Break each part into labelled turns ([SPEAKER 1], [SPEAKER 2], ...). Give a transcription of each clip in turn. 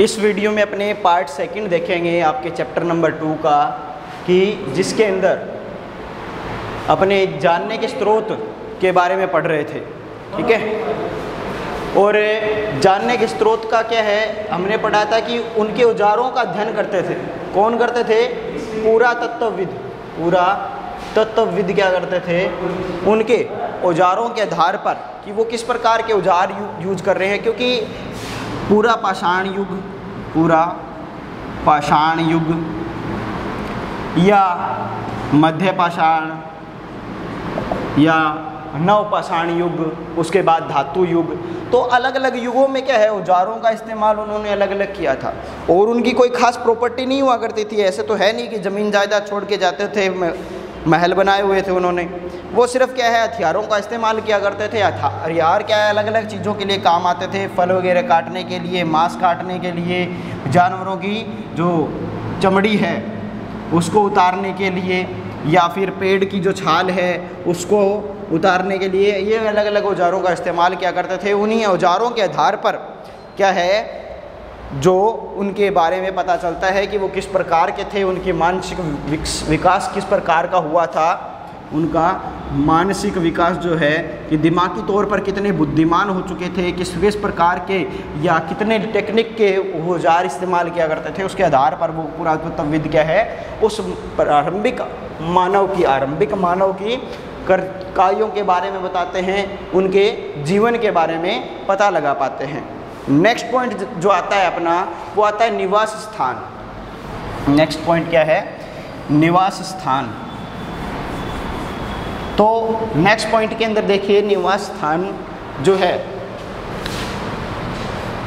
[SPEAKER 1] इस वीडियो में अपने पार्ट सेकंड देखेंगे आपके चैप्टर नंबर टू का कि जिसके अंदर अपने जानने के स्रोत के बारे में पढ़ रहे थे ठीक है? और जानने के स्रोत का क्या है? हमने पढ़ा था कि उनके औजारों का अध्ययन करते थे। कौन करते थे? पूरा तत्वविद। पूरा तत्वविद क्या करते थे? उनके औजारों के आधार पर कि वो किस प्रकार के औज़ार यू, यूज़ कर रहे हैं क्योंकि पूरा पाषाण युग, पूरा पाषाण युग, या मध्य पाषाण, या नव पाषाण युग, उसके बाद धातु युग। तो अलग अलग युगों में क्या है, औजारों का इस्तेमाल उन्होंने अलग अलग किया था। और उनकी कोई खास प्रॉपर्टी नहीं हुआ करती थी, ऐसे तो है नहीं कि ज़मीन जायदाद छोड़ के जाते थे महल बनाए हुए थे उन्होंने। वो सिर्फ़ क्या है, हथियारों का इस्तेमाल किया करते थे हथियार क्या है अलग अलग चीज़ों के लिए काम आते थे, फल वगैरह काटने के लिए, मांस काटने के लिए, जानवरों की जो चमड़ी है, उसको उतारने के लिए, या फिर पेड़ की जो छाल है, उसको उतारने के लिए, ये अलग अलग औजारों का इस्तेमाल किया करते थे। उन्हीं औजारों के आधार पर क्या है जो उनके बारे में पता चलता है कि वो किस प्रकार के थे, उनके मानसिक विकास किस प्रकार का हुआ था, उनका मानसिक विकास जो है कि दिमागी तौर पर कितने बुद्धिमान हो चुके थे, किस किस प्रकार के या कितने टेक्निक के औज़ार इस्तेमाल किया करते थे, उसके आधार पर वो पुरातत्वविद क्या है, उस प्रारंभिक मानव की, आरंभिक मानव की कर, कार्यों के बारे में बताते हैं, उनके जीवन के बारे में पता लगा पाते हैं। नेक्स्ट पॉइंट जो आता है अपना, वो आता है निवास स्थान। नेक्स्ट पॉइंट क्या है? निवास स्थान। तो नेक्स्ट पॉइंट के अंदर देखिए, निवास स्थान जो है,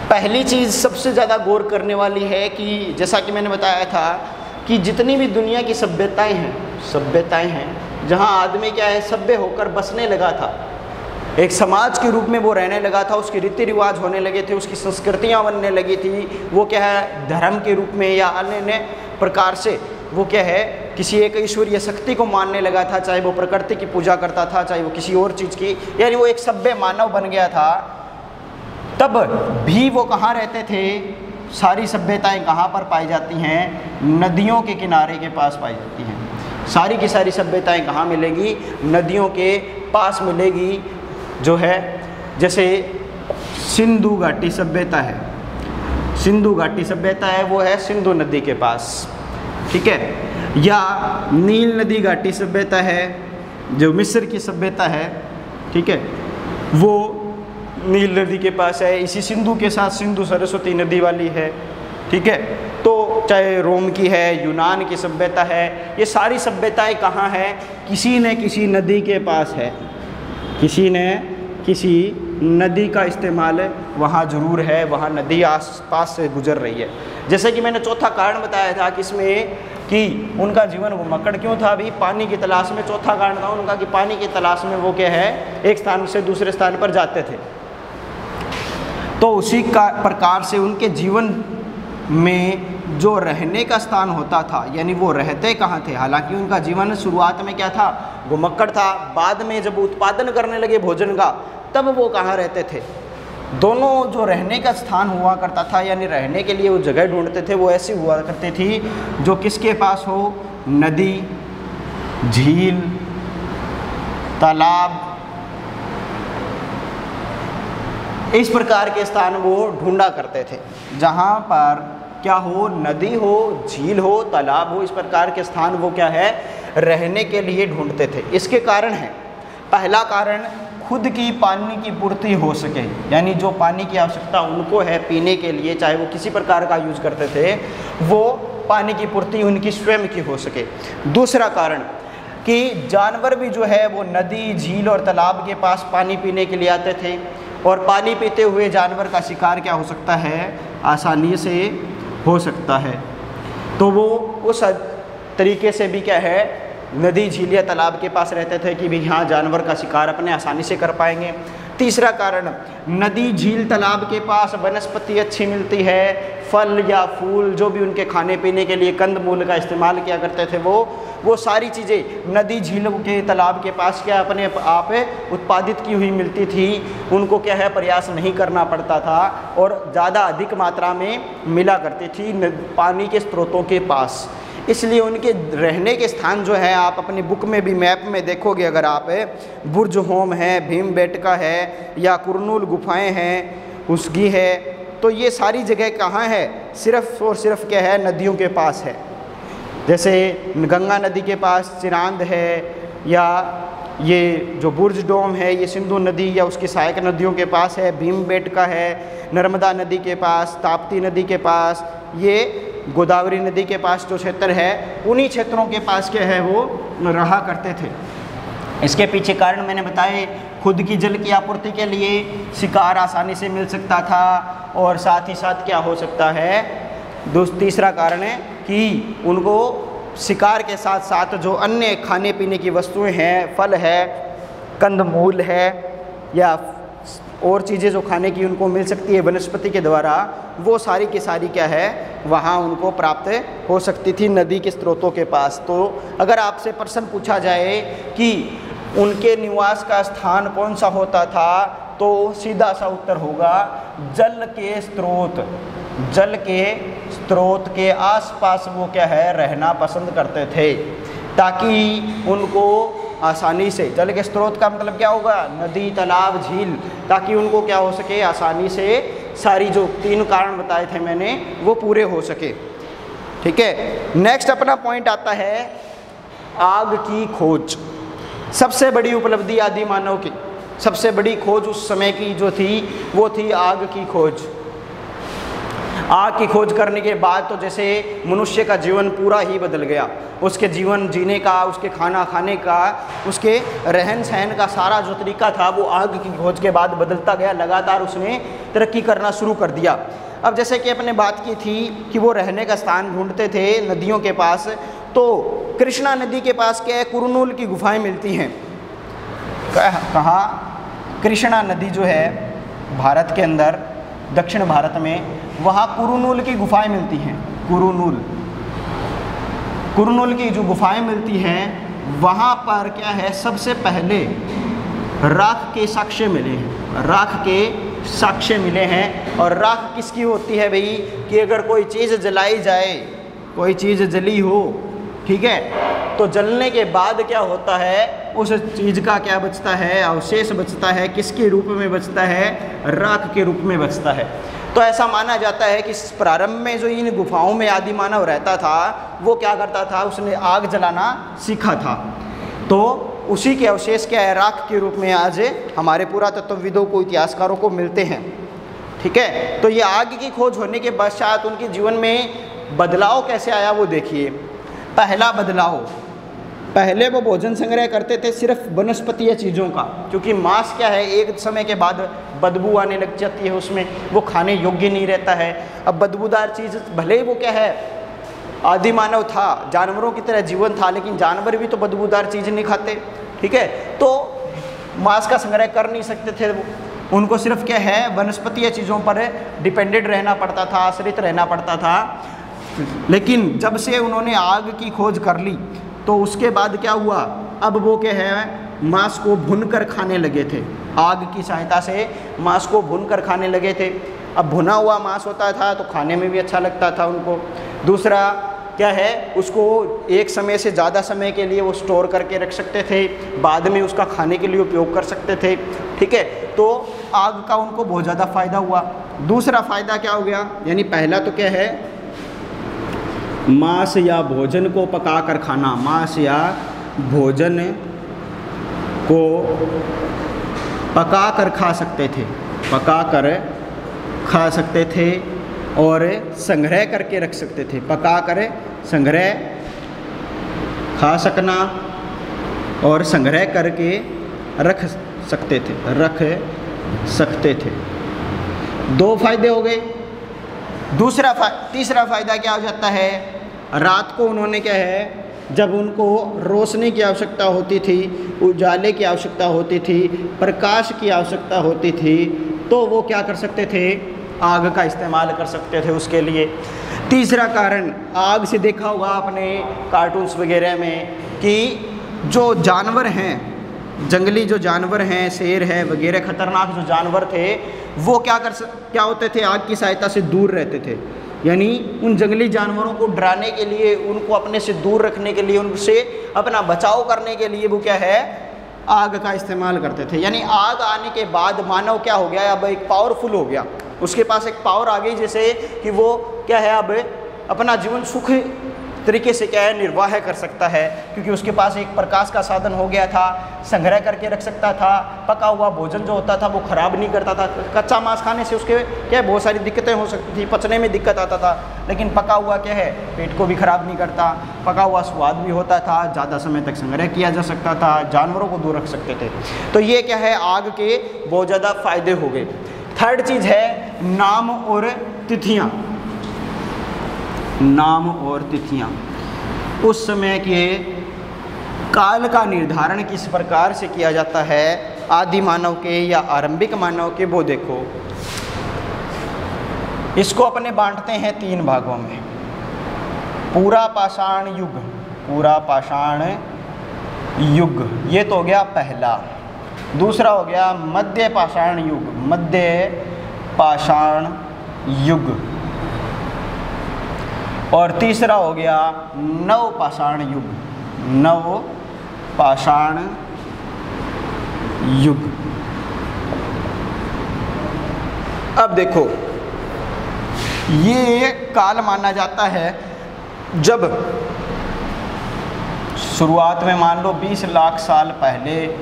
[SPEAKER 1] पहली चीज़ सबसे ज़्यादा गौर करने वाली है कि, जैसा कि मैंने बताया था, कि जितनी भी दुनिया की सभ्यताएँ हैं सभ्यताएँ हैं, जहाँ आदमी क्या है, सभ्य होकर बसने लगा था एक समाज के रूप में वो रहने लगा था, उसके रीति रिवाज होने लगे थे, उसकी संस्कृतियाँ बनने लगी थी। वो क्या है, धर्म के रूप में या अन्य अन्य प्रकार से वो क्या है, किसी एक ईश्वरीय शक्ति को मानने लगा था, चाहे वो प्रकृति की पूजा करता था, चाहे वो किसी और चीज़ की। यानी वो एक सभ्य मानव बन गया था। तब भी वो कहाँ रहते थे? सारी सभ्यताएँ कहाँ पर पाई जाती हैं? नदियों के किनारे के पास पाई जाती हैं। सारी की सारी सभ्यताएँ कहाँ मिलेगी? नदियों के पास मिलेगी। जो है, जैसे सिंधु घाटी सभ्यता है। सिंधु घाटी सभ्यता है, वो है सिंधु नदी के पास, ठीक है? या नील नदी घाटी सभ्यता है, जो मिस्र की सभ्यता है, ठीक है? वो नील नदी के पास है, इसी सिंधु के साथ सिंधु सरस्वती नदी वाली है, ठीक है? तो चाहे रोम की है, यूनान की सभ्यता है, ये सारी सभ्यताएँ कहाँ हैं? किसी न किसी नदी के पास है। किसी ने किसी नदी का इस्तेमाल वहाँ ज़रूर है, वहाँ नदी आस पास से गुजर रही है। जैसे कि मैंने चौथा कारण बताया था कि इसमें कि उनका जीवन वो मकड़ क्यों था अभी? पानी की तलाश में चौथा कारण था उनका कि पानी की तलाश में वो क्या है, एक स्थान से दूसरे स्थान पर जाते थे। तो उसी का प्रकार से उनके जीवन में जो रहने का स्थान होता था, यानी वो रहते कहाँ थे? हालाँकि उनका जीवन शुरुआत में क्या था? वो घुमक्कड़ था। बाद में जब उत्पादन करने लगे भोजन का, तब वो कहाँ रहते थे? दोनों जो रहने का स्थान हुआ करता था, यानी रहने के लिए वो जगह ढूंढते थे, वो ऐसी हुआ करती थी, जो किसके पास हो? नदी, झील, तालाब। इस प्रकार के स्थान वो ढूंढा करते थे, जहाँ पर क्या हो, नदी हो, झील हो, तालाब हो, इस प्रकार के स्थान वो क्या है, रहने के लिए ढूंढते थे। इसके कारण है, पहला कारण खुद की पानी की पूर्ति हो सके। यानी जो पानी की आवश्यकता उनको है पीने के लिए, चाहे वो किसी प्रकार का यूज़ करते थे, वो पानी की पूर्ति उनकी स्वयं की हो सके। दूसरा कारण कि जानवर भी जो है, वो नदी, झील और तालाब के पास पानी पीने के लिए आते थे। और पानी पीते हुए जानवर का शिकार क्या हो सकता है? आसानी से हो सकता है। तो वो उस तरीके से भी क्या है, नदी झील या तालाब के पास रहते थे कि भी यहाँ जानवर का शिकार अपने आसानी से कर पाएँगे। तीसरा कारण, नदी झील तालाब के पास वनस्पति अच्छी मिलती है। फल या फूल, जो भी उनके खाने पीने के लिए कंद मूल का इस्तेमाल किया करते थे, वो वो सारी चीज़ें नदी झीलों के तालाब के पास क्या अपने आप उत्पादित की हुई मिलती थी, उनको क्या है, प्रयास नहीं करना पड़ता था और ज़्यादा अधिक मात्रा में मिला करती थी पानी के स्रोतों के पास। इसलिए उनके रहने के स्थान जो है, आप अपनी बुक में भी, मैप में देखोगे अगर आप बुर्ज होम है, भीम बेटका है, या कुरनूल गुफाएँ हैं उसगी है तो ये सारी जगह कहाँ है? सिर्फ़ और सिर्फ़ क्या है? नदियों के पास है। जैसे गंगा नदी के पास चिरांद है, या ये जो बुर्ज डोम है, ये सिंधु नदी, या उसकी सहायक नदियों के पास है, भीम बेटका है, नर्मदा नदी के पास, ताप्ती नदी के पास, ये गोदावरी नदी के पास जो क्षेत्र है, उन्हीं क्षेत्रों के पास क्या है वो रहा करते थे। इसके पीछे कारण मैंने बताए, खुद की जल की आपूर्ति के लिए शिकार आसानी से मिल सकता था और साथ ही साथ क्या हो सकता है? तीसरा कारण है कि उनको शिकार के साथ साथ जो अन्य खाने पीने की वस्तुएँ हैं, फल है कंदमूल है या और चीज़ें जो खाने की उनको मिल सकती है वनस्पति के द्वारा, वो सारी की सारी क्या है, वहाँ उनको प्राप्त हो सकती थी नदी के स्रोतों के पास। तो अगर आपसे प्रश्न पूछा जाए कि उनके निवास का स्थान कौन सा होता था तो सीधा सा उत्तर होगा, जल के स्रोत। जल के स्रोत के आसपास वो क्या है, रहना पसंद करते थे, ताकि उनको आसानी से। जल के स्रोत का मतलब क्या होगा? नदी, तालाब, झील, ताकि उनको क्या हो सके? आसानी से सारी जो तीन कारण बताए थे मैंने, वो पूरे हो सके। ठीक है? नेक्स्ट अपना पॉइंट आता है, आग की खोज। सबसे बड़ी उपलब्धि आदि मानव की, सबसे बड़ी खोज उस समय की जो थी, वो थी आग की खोज। आग की खोज करने के बाद तो जैसे मनुष्य का जीवन पूरा ही बदल गया। उसके जीवन जीने का, उसके खाना खाने का, उसके रहन सहन का सारा जो तरीका था, वो आग की खोज के बाद बदलता गया। लगातार उसने तरक्की करना शुरू कर दिया। अब जैसे कि अपने बात की थी कि वो रहने का स्थान ढूंढते थे नदियों के पास तो कृष्णा नदी के पास क्या है कुरनूल की गुफाएँ मिलती हैं। कहाँ? कृष्णा नदी जो है, भारत के अंदर, दक्षिण भारत में, वहाँ कुरुनूल की गुफाएँ मिलती हैं। कुरुनूल। कुरुनूल की जो गुफाएँ मिलती हैं, वहाँ पर क्या है, सबसे पहले राख के साक्ष्य मिले हैं। राख के साक्ष्य मिले हैं और राख किसकी होती है भाई? कि अगर कोई चीज़ जलाई जाए, कोई चीज़ जली हो, ठीक है? तो जलने के बाद क्या होता है, उस चीज़ का क्या बचता है, अवशेष बचता है, किसके रूप में बचता है? राख के रूप में बचता है। तो ऐसा माना जाता है कि प्रारंभ में जो इन गुफाओं में आदि मानव रहता था, वो क्या करता था? उसने आग जलाना सीखा था। तो उसी के अवशेष के राख के रूप में आज हमारे पूरा तत्वविदों को, इतिहासकारों को मिलते हैं। ठीक है? तो ये आग की खोज होने के पश्चात उनके जीवन में बदलाव कैसे आया वो देखिए। पहला बदलाव पहले वो भोजन संग्रह करते थे सिर्फ़ वनस्पतीय चीज़ों का, क्योंकि मांस क्या है, एक समय के बाद बदबू आने लग जाती है उसमें, वो खाने योग्य नहीं रहता है। अब बदबूदार चीज़, भले ही वो क्या है, आदि मानव था, जानवरों की तरह जीवन था, लेकिन जानवर भी तो बदबूदार चीज़ नहीं खाते, ठीक है? तो मांस का संग्रह कर नहीं सकते थे वो। उनको सिर्फ़ क्या है, वनस्पतीय चीज़ों पर डिपेंडेड रहना पड़ता था, आश्रित रहना पड़ता था। लेकिन जब से उन्होंने आग की खोज कर ली तो उसके बाद क्या हुआ? अब वो क्या है? मांस को भुन कर खाने लगे थे। आग की सहायता से मांस को भुन कर खाने लगे थे। अब भुना हुआ मांस होता था तो खाने में भी अच्छा लगता था उनको। दूसरा, क्या है? उसको एक समय से ज़्यादा समय के लिए वो स्टोर करके रख सकते थे। बाद में उसका खाने के लिए उपयोग कर सकते थे। ठीक है? तो आग का उनको बहुत ज़्यादा फ़ायदा हुआ। दूसरा फ़ायदा क्या हो गया? यानी पहला तो क्या है? मांस या भोजन को पका कर खाना। मांस या भोजन को पका कर खा सकते थे। पका कर खा सकते थे और संग्रह करके रख सकते थे। पका कर संग्रह खा सकना और संग्रह करके रख सकते थे। रख सकते थे। दो फ़ायदे हो गए। दूसरा फा, तीसरा फ़ायदा क्या हो जाता है? रात को उन्होंने क्या है जब उनको रोशनी की आवश्यकता होती थी उजाले की आवश्यकता होती थी प्रकाश की आवश्यकता होती थी तो वो क्या कर सकते थे? आग का इस्तेमाल कर सकते थे उसके लिए। तीसरा कारण आग से देखा होगा आपने कार्टून्स वगैरह में कि जो जानवर हैं जंगली जो जानवर हैं, शेर है, वगैरह, ख़तरनाक जो जानवर थे, वो क्या कर क्या होते थे? आग की सहायता से दूर रहते थे। यानी उन जंगली जानवरों को डराने के लिए, उनको अपने से दूर रखने के लिए, उनसे अपना बचाव करने के लिए वो क्या है? आग का इस्तेमाल करते थे। यानी आग आने के बाद मानव क्या हो गया? अब एक पावरफुल हो गया। उसके पास एक पावर आ गई, जैसे कि वो क्या है? अब अपना जीवन सुख तरीके से क्या है, निर्वाह कर सकता है, क्योंकि उसके पास एक प्रकाश का साधन हो गया था, संग्रह करके रख सकता था, पका हुआ भोजन जो होता था वो ख़राब नहीं करता था, कच्चा मांस खाने से उसके क्या बहुत सारी दिक्कतें हो सकती थी, पचने में दिक्कत आता था, लेकिन पका हुआ क्या है, पेट को भी ख़राब नहीं करता, पका हुआ स्वाद भी होता था, ज़्यादा समय तक संग्रह किया जा सकता था, जानवरों को दूर रख सकते थे। तो ये क्या है, आग के बहुत ज़्यादा फ़ायदे हो गए। थर्ड चीज़ है, नाम और तिथियाँ। नाम और तिथियाँ। उस समय के काल का निर्धारण किस प्रकार से किया जाता है? आदि मानव के या आरंभिक मानव के, वो देखो। इसको अपने बांटते हैं तीन भागों में। पूरा पाषाण युग, पूरा पाषाण युग। ये तो हो गया पहला। दूसरा हो गया मध्य पाषाण युग, मध्य पाषाण युग। और तीसरा हो गया नव पाषाण युग। नव पाषाण युग। अब देखो, ये काल माना जाता है जब शुरुआत में मान लो 20 लाख साल पहले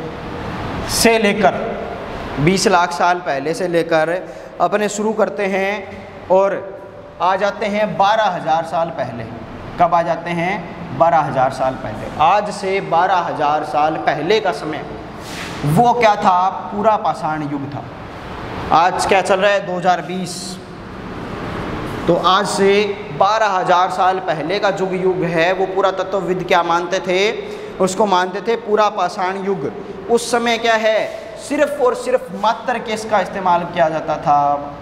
[SPEAKER 1] से लेकर 20 लाख साल पहले से लेकर अपने शुरू करते हैं और आ जाते हैं बारह हज़ार साल पहले। कब आ जाते हैं? बारह हज़ार साल पहले। आज से बारह हज़ार साल पहले का समय। वो क्या था? पूरा पाषाण युग था। आज क्या चल रहा है? 2020 तो आज से बारह हज़ार साल पहले का जुग युग है। वो पूरा तत्वविद क्या मानते थे? उसको मानते थे पूरा पाषाण युग। उस समय क्या है? सिर्फ़ और सिर्फ़ मात्र का इस्तेमाल किया जाता था,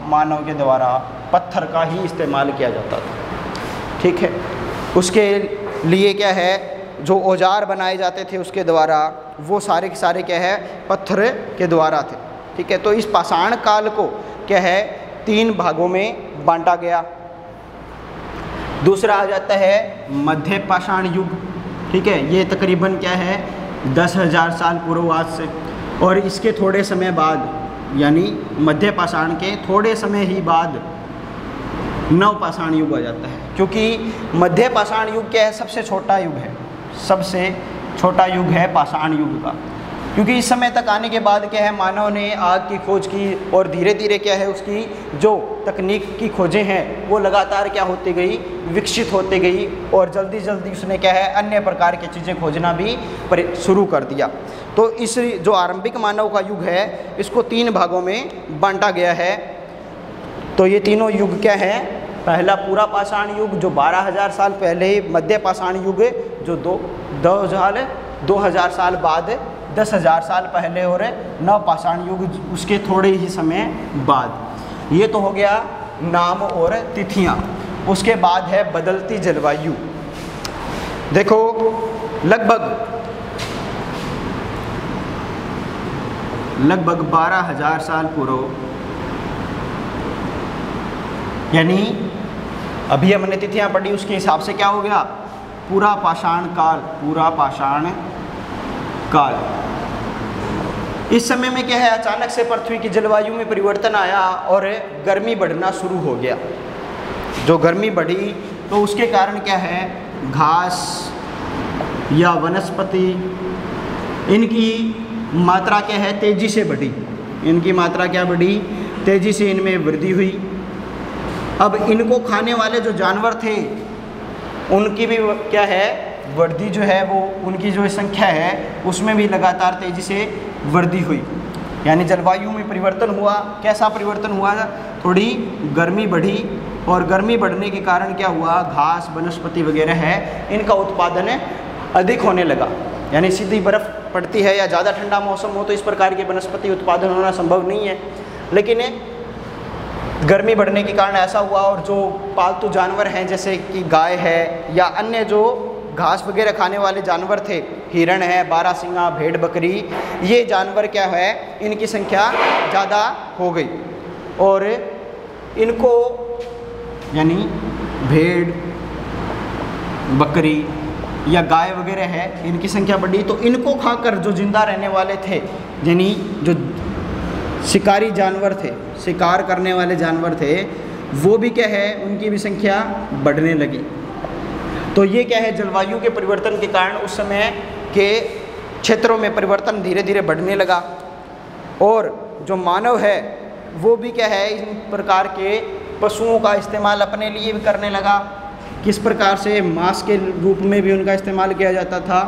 [SPEAKER 1] मानव के द्वारा, पत्थर का ही इस्तेमाल किया जाता था। ठीक है? उसके लिए क्या है? जो औज़ार बनाए जाते थे उसके द्वारा, वो सारे के सारे क्या है? पत्थर के द्वारा थे। ठीक है? तो इस पाषाण काल को क्या है? तीन भागों में बांटा गया। दूसरा आ जाता है मध्य पाषाण युग। ठीक है? ये तकरीबन क्या है? दस हज़ार साल पूर्व आज से। और इसके थोड़े समय बाद, यानी मध्य पाषाण के थोड़े समय ही बाद नव पाषाण युग आ जाता है। क्योंकि मध्य पाषाण युग क्या है? सबसे छोटा युग है। सबसे छोटा युग है पाषाण युग का। क्योंकि इस समय तक आने के बाद क्या है? मानव ने आग की खोज की और धीरे धीरे क्या है? उसकी जो तकनीक की खोजें हैं, वो लगातार क्या होती गई? विकसित होती गई और जल्दी जल्दी उसने क्या है? अन्य प्रकार की चीज़ें खोजना भी शुरू कर दिया। तो इस जो आरंभिक मानव का युग है, इसको तीन भागों में बांटा गया है। तो ये तीनों युग क्या है? पहला पूरा पाषाण युग, जो बारह हज़ार साल पहले मध्य पाषाण युग, जो दो दो हज़ार दो हज़ार साल बाद, दस हज़ार साल पहले और नव पाषाण युग, उसके थोड़े ही समय बाद। ये तो हो गया नाम और तिथियाँ। उसके बाद है बदलती जलवायु। देखो, लगभग लगभग बारह हज़ार साल पूर्व। यानी, अभी हमने तिथियाँ पढ़ी, उसके हिसाब से क्या हो गया? पूरा पाषाण काल, पूरा पाषाण काल। इस समय में क्या है, अचानक से पृथ्वी की जलवायु में परिवर्तन आया और गर्मी बढ़ना शुरू हो गया। जो गर्मी बढ़ी तो उसके कारण क्या है, घास या वनस्पति, इनकी मात्रा क्या है? तेज़ी से बढ़ी। इनकी मात्रा क्या बढ़ी? तेज़ी से इनमें वृद्धि हुई। अब इनको खाने वाले जो जानवर थे, उनकी भी क्या है? वृद्धि जो है वो, उनकी जो संख्या है, उसमें भी लगातार तेज़ी से वृद्धि हुई। यानी जलवायु में परिवर्तन हुआ। कैसा परिवर्तन हुआ? थोड़ी गर्मी बढ़ी और गर्मी बढ़ने के कारण क्या हुआ? घास, वनस्पति वगैरह है, इनका उत्पादन अधिक होने लगा। यानी सीधी बर्फ़ पड़ती है या ज़्यादा ठंडा मौसम हो तो इस प्रकार की वनस्पति उत्पादन होना संभव नहीं है। लेकिन गर्मी बढ़ने के कारण ऐसा हुआ और जो पालतू जानवर हैं, जैसे कि गाय है या अन्य जो घास वगैरह खाने वाले जानवर थे, हिरण है, बारासिंगा भेड़ बकरी ये जानवर क्या है, इनकी संख्या ज़्यादा हो गई। और इनको यानी भेड़, बकरी या गाय वगैरह है, इनकी संख्या बढ़ी तो इनको खाकर जो ज़िंदा रहने वाले थे, यानी जो शिकारी जानवर थे, शिकार करने वाले जानवर थे, वो भी क्या है, उनकी भी संख्या बढ़ने लगी। तो ये क्या है, जलवायु के परिवर्तन के कारण उस समय के क्षेत्रों में परिवर्तन धीरे धीरे बढ़ने लगा। और जो मानव है, वो भी क्या है, इन प्रकार के पशुओं का इस्तेमाल अपने लिए भी करने लगा। किस प्रकार से मांस के रूप में भी उनका इस्तेमाल किया जाता था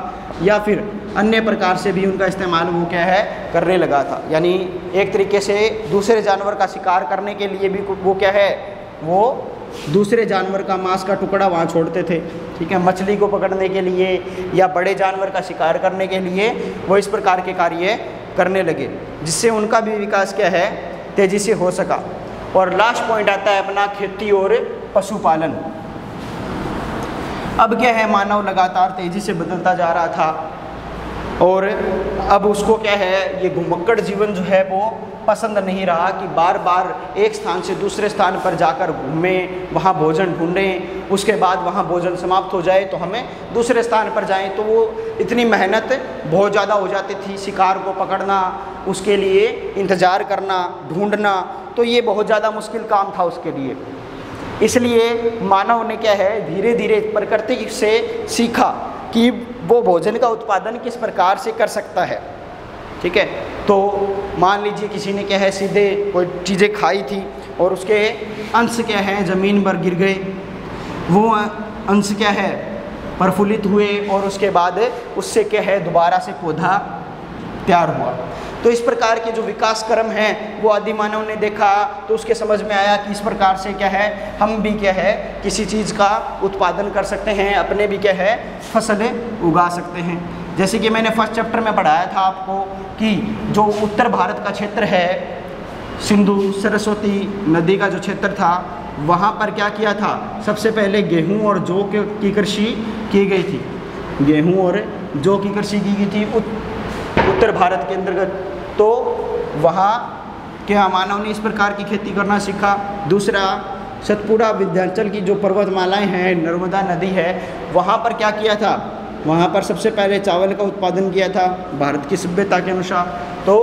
[SPEAKER 1] या फिर अन्य प्रकार से भी उनका इस्तेमाल वो क्या है, करने लगा था। यानी एक तरीके से दूसरे जानवर का शिकार करने के लिए भी वो क्या है, वो दूसरे जानवर का मांस का टुकड़ा वहाँ छोड़ते थे। ठीक है, मछली को पकड़ने के लिए या बड़े जानवर का शिकार करने के लिए वो इस प्रकार के कार्य करने लगे, जिससे उनका भी विकास क्या है, तेज़ी से हो सका। और लास्ट पॉइंट आता है अपना खेती और पशुपालन। अब क्या है मानव लगातार तेज़ी से बदलता जा रहा था? और अब उसको क्या है, ये घुमक्कड़ जीवन जो है वो पसंद नहीं रहा कि बार बार एक स्थान से दूसरे स्थान पर जाकर घूमें, वहाँ भोजन ढूंढें, उसके बाद वहाँ भोजन समाप्त हो जाए तो हमें दूसरे स्थान पर जाएँ। तो वो इतनी मेहनत बहुत ज़्यादा हो जाती थी शिकार को पकड़ना, उसके लिए इंतज़ार करना, ढूंढना तो ये बहुत ज़्यादा मुश्किल काम था उसके लिए। इसलिए मानव ने क्या है धीरे धीरे प्रकृति से सीखा कि वो भोजन का उत्पादन किस प्रकार से कर सकता है। ठीक है? तो मान लीजिए किसी ने क्या है, सीधे कोई चीज़ें खाई थी और उसके अंश क्या है, ज़मीन पर गिर गए। वो अंश क्या है, प्रफुल्लित हुए और उसके बाद उससे क्या है, दोबारा से पौधा तैयार हुआ। तो इस प्रकार के जो विकास क्रम हैं, वो आदि मानव ने देखा तो उसके समझ में आया कि इस प्रकार से क्या है, हम भी क्या है, किसी चीज़ का उत्पादन कर सकते हैं, अपने भी क्या है, फ़सलें उगा सकते हैं। जैसे कि मैंने फ़र्स्ट चैप्टर में पढ़ाया था आपको कि जो उत्तर भारत का क्षेत्र है, सिंधु, सरस्वती नदी का जो क्षेत्र था, वहाँ पर क्या किया था? सबसे पहले गेहूँ और जौ की कृषि की गई थी। गेहूँ और जौ की कृषि की गई थी उत्तर भारत के अंतर्गत। तो वहाँ के मानव ने इस प्रकार की खेती करना सीखा। दूसरा सतपुरा विद्यांचल की जो पर्वतमालाएँ हैं, नर्मदा नदी है, वहाँ पर क्या किया था? वहाँ पर सबसे पहले चावल का उत्पादन किया था, भारत की सभ्यता के अनुसार। तो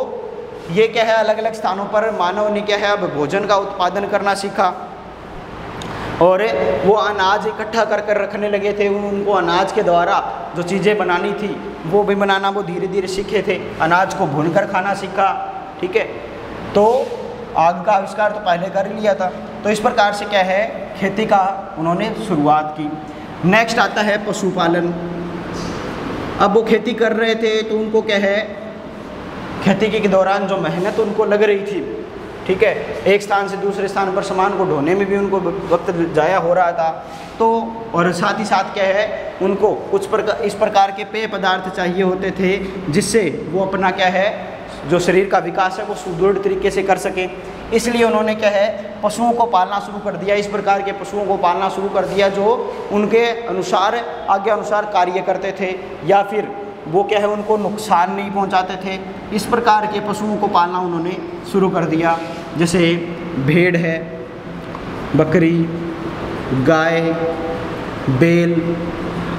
[SPEAKER 1] ये क्या है? अलग अलग स्थानों पर मानव ने क्या है? अब भोजन का उत्पादन करना सीखा। और वो अनाज इकट्ठा कर कर रखने लगे थे। उनको अनाज के द्वारा जो चीज़ें बनानी थी, वो भी बनाना, वो धीरे धीरे सीखे थे। अनाज को भून कर खाना सीखा, ठीक है? तो आग का आविष्कार तो पहले कर लिया था। तो इस प्रकार से क्या है? खेती का उन्होंने शुरुआत की। नेक्स्ट आता है पशुपालन। अब वो खेती कर रहे थे तो उनको क्या है? खेती के दौरान जो मेहनत उनको लग रही थी ठीक है, एक स्थान से दूसरे स्थान पर सामान को ढोने में भी उनको वक्त जाया हो रहा था। तो और साथ ही साथ क्या है, उनको कुछ प्रकार इस प्रकार के पेय पदार्थ चाहिए होते थे, जिससे वो अपना क्या है, जो शरीर का विकास है, वो सुदृढ़ तरीके से कर सकें। इसलिए उन्होंने क्या है, पशुओं को पालना शुरू कर दिया, इस प्रकार के पशुओं को पालना शुरू कर दिया, जो उनके अनुसार आज्ञा अनुसार कार्य करते थे, या फिर वो क्या है, उनको नुकसान नहीं पहुंचाते थे। इस प्रकार के पशुओं को पालना उन्होंने शुरू कर दिया। जैसे भेड़ है, बकरी, गाय, बैल,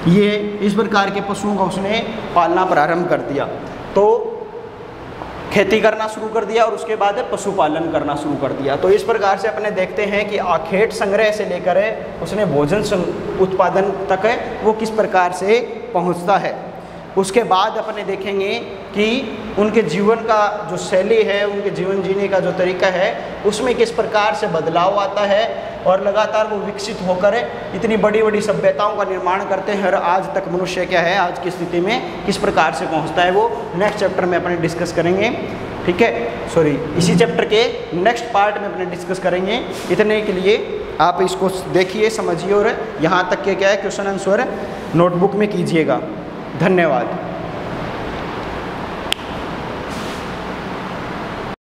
[SPEAKER 1] ये इस प्रकार के पशुओं का उसने पालना प्रारंभ कर दिया। तो खेती करना शुरू कर दिया और उसके बाद पशुपालन करना शुरू कर दिया। तो इस प्रकार से अपने देखते हैं कि आखेट संग्रह से लेकर उसने भोजन उत्पादन तक है वो किस प्रकार से पहुँचता है। उसके बाद अपने देखेंगे कि उनके जीवन का जो शैली है, उनके जीवन जीने का जो तरीका है, उसमें किस प्रकार से बदलाव आता है और लगातार वो विकसित होकर इतनी बड़ी बड़ी सभ्यताओं का निर्माण करते हैं और आज तक मनुष्य क्या है, आज की स्थिति में किस प्रकार से पहुँचता है, वो नेक्स्ट चैप्टर में अपने डिस्कस करेंगे। ठीक है? सॉरी इसी चैप्टर के नेक्स्ट पार्ट में अपने डिस्कस करेंगे। इतने के लिए आप इसको देखिए, समझिए और यहाँ तक के क्या है क्वेश्चन आंसर नोटबुक में कीजिएगा। धन्यवाद।